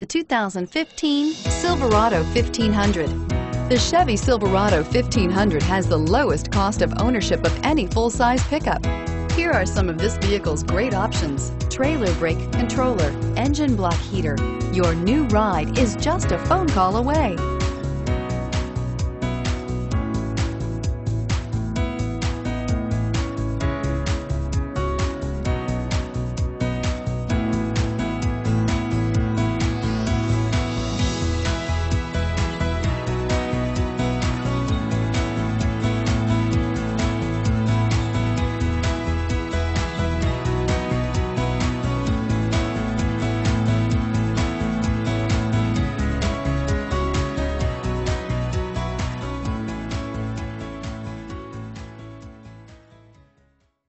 The 2015 Silverado 1500. The Chevy Silverado 1500 has the lowest cost of ownership of any full-size pickup. Here are some of this vehicle's great options. Trailer brake controller, engine block heater. Your new ride is just a phone call away.